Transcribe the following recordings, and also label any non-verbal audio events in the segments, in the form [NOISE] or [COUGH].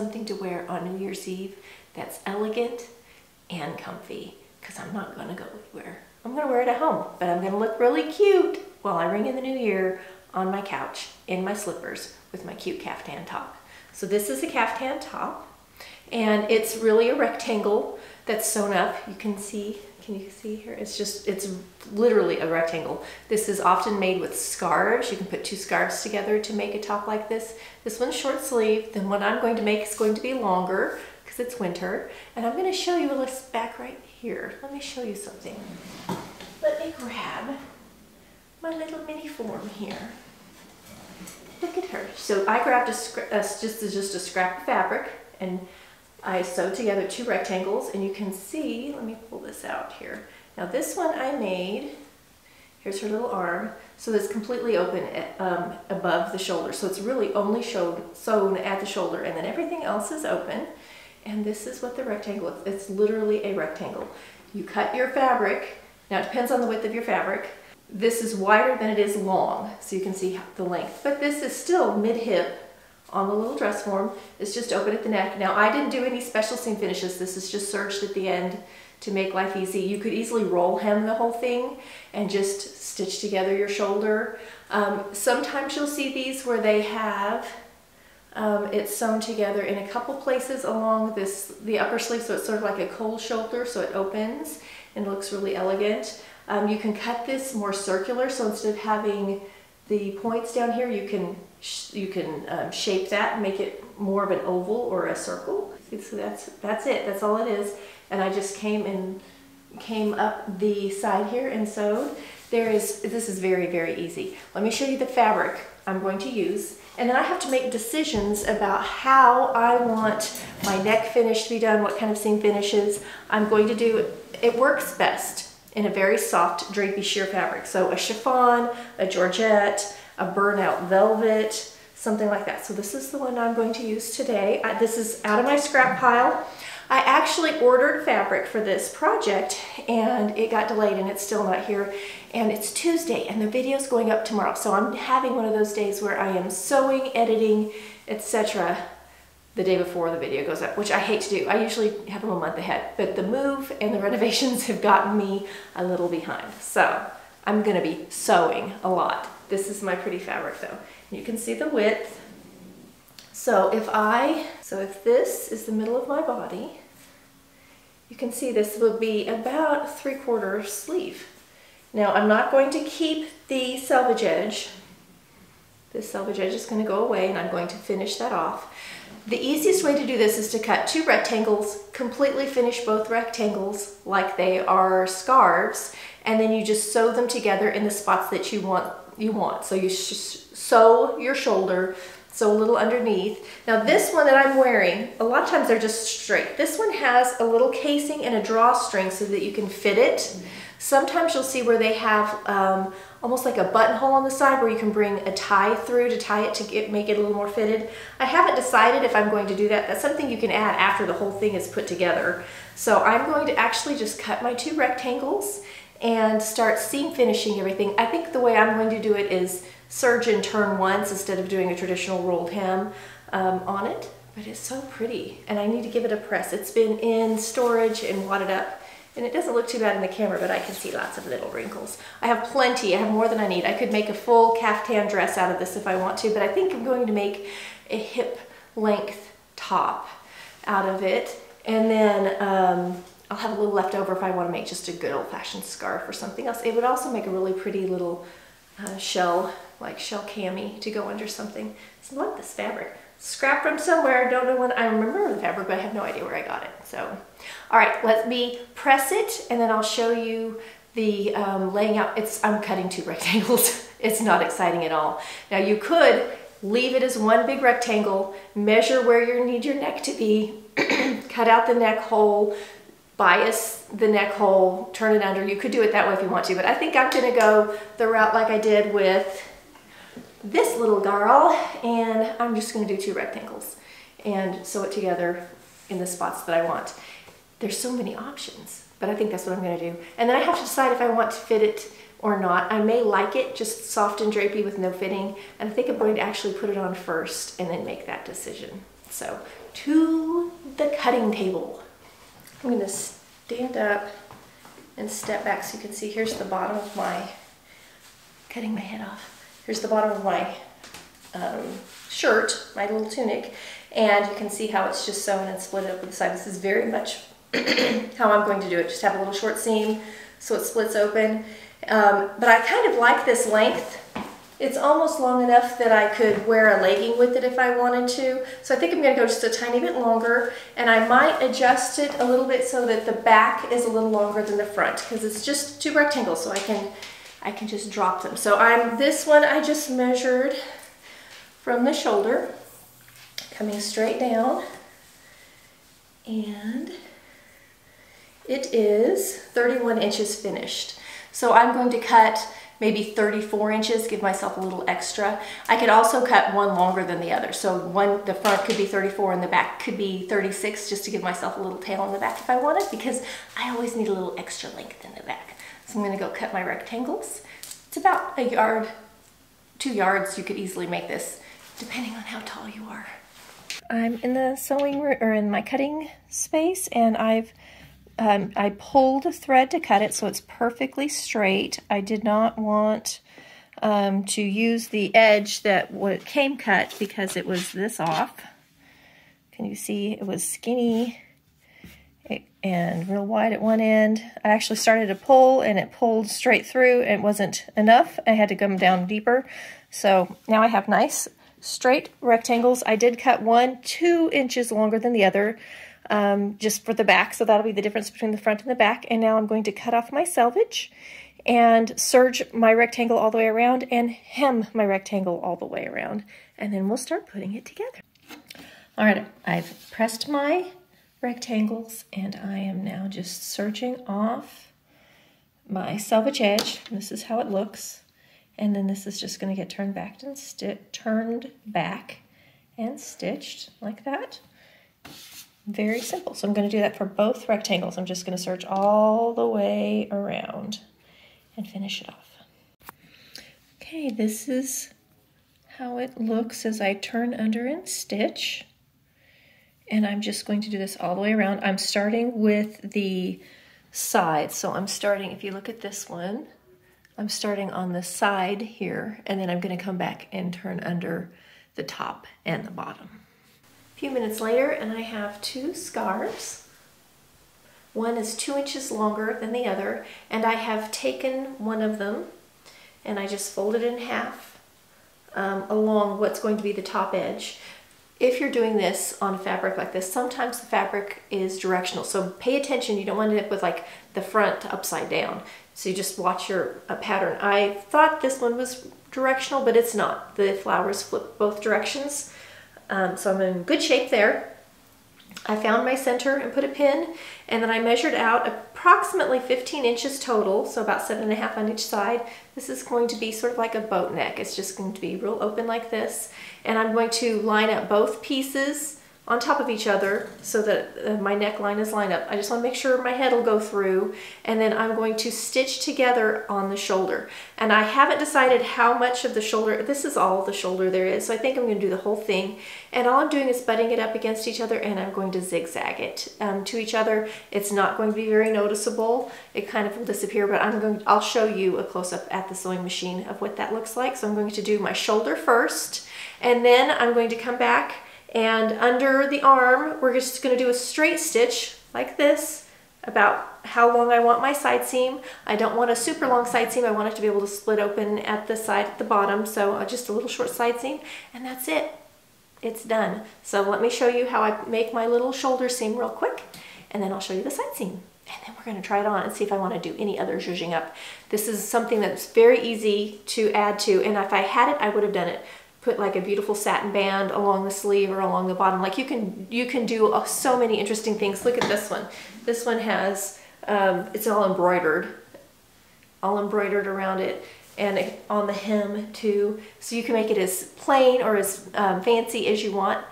something to wear on New Year's Eve that's elegant and comfy because I'm not going to go anywhere. I'm going to wear it at home, but I'm going to look really cute while I ring in the new year on my couch in my slippers with my cute caftan top. So this is a caftan top and it's really a rectangle that's sewn up. You can see, can you see here? It's just, it's literally a rectangle. This is often made with scarves. You can put two scarves together to make a top like this. This one's short sleeve. The one I'm going to make is going to be longer because it's winter. And I'm going to show you a list back right here. Let me show you something. Let me grab my little mini form here. Look at her. So I grabbed a, a just, just a scrap of fabric and I sewed together two rectangles and you can see, let me pull this out here. Now this one I made, here's her little arm, so it's completely open at, um, above the shoulder. So it's really only showed, sewn at the shoulder and then everything else is open. And this is what the rectangle is. It's literally a rectangle. You cut your fabric, now it depends on the width of your fabric. This is wider than it is long, so you can see the length. But this is still mid-hip on the little dress form. It's just open at the neck. Now I didn't do any special seam finishes. This is just serged at the end to make life easy. You could easily roll hem the whole thing and just stitch together your shoulder. Um, sometimes you'll see these where they have um, it's sewn together in a couple places along this the upper sleeve so it's sort of like a cold shoulder so it opens and looks really elegant. Um, you can cut this more circular so instead of having the points down here you can you can um, shape that and make it more of an oval or a circle. So that's, that's it, that's all it is. And I just came and came up the side here and sewed. There is, this is very, very easy. Let me show you the fabric I'm going to use. And then I have to make decisions about how I want my neck finish to be done, what kind of seam finishes I'm going to do. It works best in a very soft drapey sheer fabric. So a chiffon, a georgette, a burnout velvet, something like that. So this is the one I'm going to use today. I, this is out of my scrap pile. I actually ordered fabric for this project and it got delayed and it's still not here. And it's Tuesday and the video's going up tomorrow. So I'm having one of those days where I am sewing, editing, etc the day before the video goes up, which I hate to do. I usually have them a month ahead, but the move and the [LAUGHS] renovations have gotten me a little behind. So I'm gonna be sewing a lot. This is my pretty fabric though. You can see the width. So if I, so if this is the middle of my body, you can see this will be about three quarter sleeve. Now I'm not going to keep the selvage edge. This selvage edge is going to go away and I'm going to finish that off. The easiest way to do this is to cut two rectangles, completely finish both rectangles like they are scarves, and then you just sew them together in the spots that you want you want. So you sew your shoulder, sew a little underneath. Now this one that I'm wearing, a lot of times they're just straight. This one has a little casing and a drawstring so that you can fit it. Sometimes you'll see where they have um, almost like a buttonhole on the side where you can bring a tie through to tie it to get, make it a little more fitted. I haven't decided if I'm going to do that. That's something you can add after the whole thing is put together. So I'm going to actually just cut my two rectangles and start seam finishing everything. I think the way I'm going to do it is serge and turn once instead of doing a traditional rolled hem um, on it. But it's so pretty and I need to give it a press. It's been in storage and wadded up and it doesn't look too bad in the camera, but I can see lots of little wrinkles. I have plenty, I have more than I need. I could make a full caftan dress out of this if I want to, but I think I'm going to make a hip length top out of it. And then um, I'll have a little left over if I want to make just a good old-fashioned scarf or something else. It would also make a really pretty little uh, shell, like shell cami to go under something. So I love this fabric. Scrap from somewhere, don't know when, I remember the fabric, but I have no idea where I got it. So, all right, let me press it and then I'll show you the um, laying out. It's I'm cutting two [LAUGHS] rectangles. it's not exciting at all. Now you could leave it as one big rectangle, measure where you need your neck to be, [CLEARS THROAT] cut out the neck hole, bias the neck hole, turn it under. You could do it that way if you want to, but I think I'm gonna go the route like I did with this little girl, and I'm just gonna do two rectangles and sew it together in the spots that I want. There's so many options, but I think that's what I'm gonna do. And then I have to decide if I want to fit it or not. I may like it just soft and drapey with no fitting, and I think I'm going to actually put it on first and then make that decision. So to the cutting table. I'm gonna stand up and step back so you can see here's the bottom of my, cutting my head off. Here's the bottom of my um, shirt, my little tunic, and you can see how it's just sewn and split up the side. This is very much [CLEARS THROAT] how I'm going to do it. Just have a little short seam so it splits open. Um, but I kind of like this length. It's almost long enough that I could wear a legging with it if I wanted to. So I think I'm gonna go just a tiny bit longer and I might adjust it a little bit so that the back is a little longer than the front because it's just two rectangles so I can I can just drop them. So I'm this one I just measured from the shoulder coming straight down and it is 31 inches finished. So I'm going to cut maybe 34 inches, give myself a little extra. I could also cut one longer than the other. So one, the front could be 34 and the back could be 36 just to give myself a little tail in the back if I wanted because I always need a little extra length in the back. So I'm gonna go cut my rectangles. It's about a yard, two yards. You could easily make this depending on how tall you are. I'm in the sewing room or in my cutting space and I've um, I pulled a thread to cut it so it's perfectly straight. I did not want um, to use the edge that came cut because it was this off. Can you see it was skinny and real wide at one end. I actually started to pull and it pulled straight through. It wasn't enough. I had to come down deeper. So now I have nice straight rectangles. I did cut one two inches longer than the other um, just for the back. So that'll be the difference between the front and the back. And now I'm going to cut off my selvage and serge my rectangle all the way around and hem my rectangle all the way around. And then we'll start putting it together. All right, I've pressed my rectangles and I am now just serging off my selvage edge. This is how it looks. And then this is just gonna get turned back and turned back and stitched like that. Very simple. So I'm going to do that for both rectangles. I'm just going to serge all the way around and finish it off. Okay, this is how it looks as I turn under and stitch. And I'm just going to do this all the way around. I'm starting with the side. So I'm starting, if you look at this one, I'm starting on the side here, and then I'm going to come back and turn under the top and the bottom A few minutes later and I have two scarves. One is two inches longer than the other and I have taken one of them and I just folded it in half um, along what's going to be the top edge. If you're doing this on a fabric like this, sometimes the fabric is directional. So pay attention. You don't want to end up with like the front upside down. So you just watch your uh, pattern. I thought this one was directional, but it's not. The flowers flip both directions. Um, so I'm in good shape there. I found my center and put a pin and then I measured out approximately 15 inches total, so about seven and a half on each side. This is going to be sort of like a boat neck. It's just going to be real open like this. And I'm going to line up both pieces on top of each other so that uh, my neckline is lined up. I just want to make sure my head will go through and then I'm going to stitch together on the shoulder. And I haven't decided how much of the shoulder, this is all the shoulder there is, so I think I'm going to do the whole thing. And all I'm doing is butting it up against each other and I'm going to zigzag it um, to each other. It's not going to be very noticeable. It kind of will disappear, but I'm going, I'll show you a close-up at the sewing machine of what that looks like. So I'm going to do my shoulder first and then I'm going to come back and under the arm, we're just gonna do a straight stitch like this about how long I want my side seam. I don't want a super long side seam. I want it to be able to split open at the side at the bottom. So uh, just a little short side seam and that's it. It's done. So let me show you how I make my little shoulder seam real quick and then I'll show you the side seam. And then we're gonna try it on and see if I wanna do any other zhuzhing up. This is something that's very easy to add to and if I had it, I would have done it put like a beautiful satin band along the sleeve or along the bottom. Like you can you can do uh, so many interesting things. Look at this one. This one has, um, it's all embroidered, all embroidered around it and on the hem too. So you can make it as plain or as um, fancy as you want.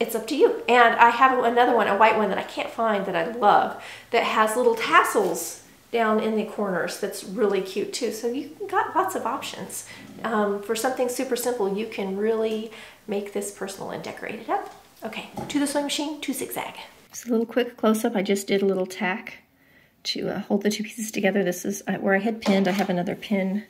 It's up to you. And I have another one, a white one that I can't find that I love that has little tassels down in the corners that's really cute too. So you got lots of options. Um, for something super simple, you can really make this personal and decorate it up. Okay, to the sewing machine, to zigzag. Just a little quick close-up. I just did a little tack to uh, hold the two pieces together. This is uh, where I had pinned. I have another pin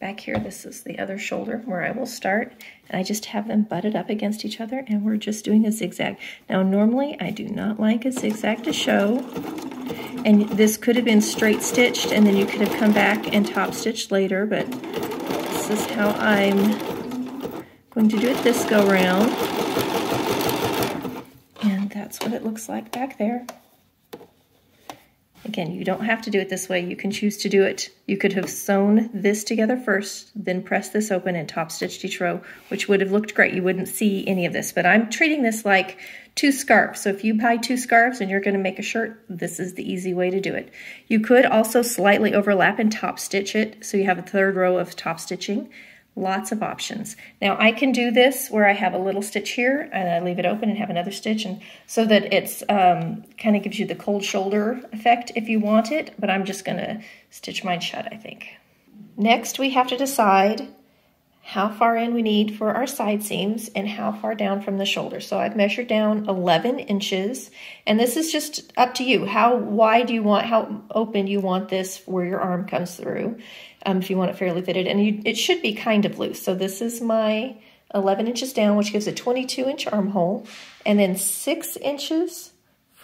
back here. This is the other shoulder where I will start. And I just have them butted up against each other and we're just doing a zigzag. Now normally I do not like a zigzag to show. And this could have been straight stitched and then you could have come back and top stitched later, but this is how I'm going to do it this go round. And that's what it looks like back there. Again, you don't have to do it this way. You can choose to do it. You could have sewn this together first, then press this open and top stitched each row, which would have looked great. You wouldn't see any of this, but I'm treating this like two scarves. So if you buy two scarves and you're gonna make a shirt, this is the easy way to do it. You could also slightly overlap and top stitch it, so you have a third row of top stitching. Lots of options. Now I can do this where I have a little stitch here and I leave it open and have another stitch and so that it's um, kind of gives you the cold shoulder effect if you want it, but I'm just gonna stitch mine shut, I think. Next we have to decide how far in we need for our side seams and how far down from the shoulder. So I've measured down 11 inches and this is just up to you. How wide do you want, how open you want this where your arm comes through um, if you want it fairly fitted. And you, it should be kind of loose. So this is my 11 inches down, which gives a 22 inch armhole, and then six inches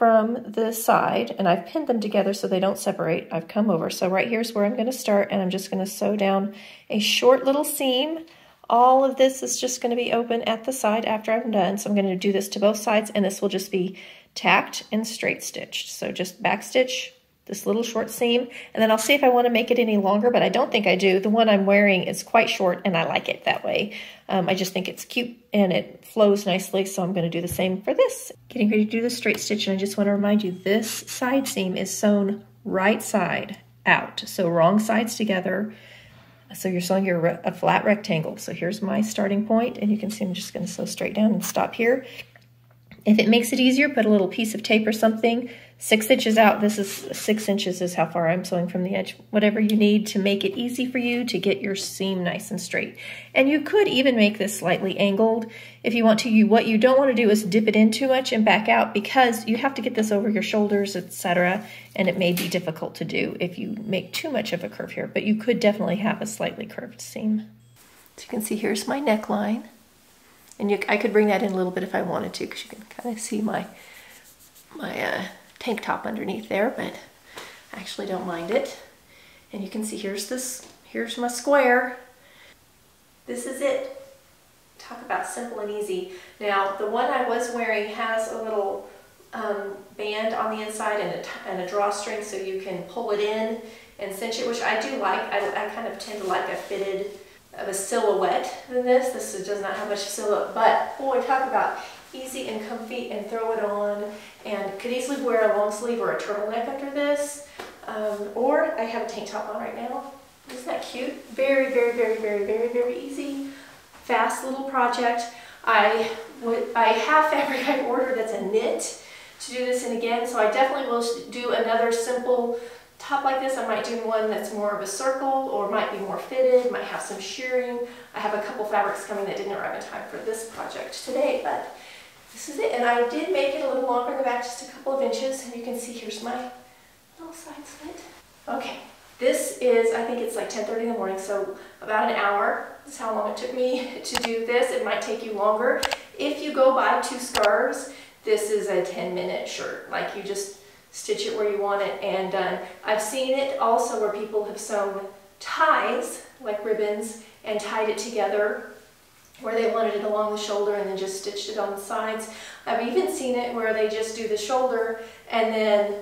from the side, and I've pinned them together so they don't separate. I've come over. So right here's where I'm gonna start, and I'm just gonna sew down a short little seam. All of this is just gonna be open at the side after I'm done. So I'm gonna do this to both sides, and this will just be tacked and straight stitched. So just back stitch, this little short seam. And then I'll see if I want to make it any longer, but I don't think I do. The one I'm wearing is quite short and I like it that way. Um, I just think it's cute and it flows nicely, so I'm going to do the same for this. Getting ready to do the straight stitch, and I just want to remind you, this side seam is sewn right side out. So wrong sides together. So you're sewing your a flat rectangle. So here's my starting point, and you can see I'm just going to sew straight down and stop here. If it makes it easier, put a little piece of tape or something six inches out. This is six inches is how far I'm sewing from the edge. Whatever you need to make it easy for you to get your seam nice and straight. And you could even make this slightly angled if you want to. You What you don't want to do is dip it in too much and back out because you have to get this over your shoulders, etc. And it may be difficult to do if you make too much of a curve here, but you could definitely have a slightly curved seam. So you can see here's my neckline. And you, I could bring that in a little bit if I wanted to because you can kind of see my, my uh, tank top underneath there, but I actually don't mind it. And you can see here's this, here's my square. This is it. Talk about simple and easy. Now, the one I was wearing has a little um, band on the inside and a, and a drawstring so you can pull it in and cinch it, which I do like. I, I kind of tend to like a fitted of a silhouette than this. This does not have much silhouette, but boy, talk about easy and comfy and throw it on and could easily wear a long sleeve or a turtleneck under this. Um, or I have a tank top on right now. Isn't that cute? Very, very, very, very, very, very easy, fast little project. I would, I have fabric I ordered that's a knit to do this in again, so I definitely will do another simple top like this. I might do one that's more of a circle or might be more fitted, might have some shearing. I have a couple fabrics coming that didn't arrive in time for this project today, but this is it. And I did make it a little longer the back, just a couple of inches. And you can see here's my little side slit. Okay, this is, I think it's like 10.30 in the morning, so about an hour. Is how long it took me [LAUGHS] to do this. It might take you longer. If you go buy two scarves, this is a 10 minute shirt. Like you just stitch it where you want it and done. I've seen it also where people have sewn ties, like ribbons, and tied it together where they wanted it along the shoulder and then just stitched it on the sides. I've even seen it where they just do the shoulder and then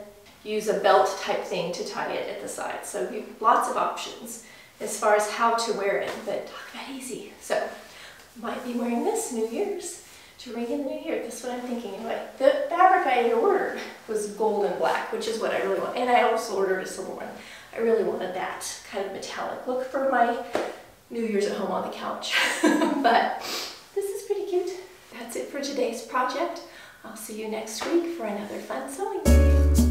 use a belt type thing to tie it at the side. So you lots of options as far as how to wear it, but talk about easy. So might be wearing this New Year's to ring in the new year. That's what I'm thinking anyway. The fabric I ordered was gold and black, which is what I really want. And I also ordered a silver one. I really wanted that kind of metallic look for my New Year's at home on the couch. [LAUGHS] but this is pretty cute. That's it for today's project. I'll see you next week for another fun sewing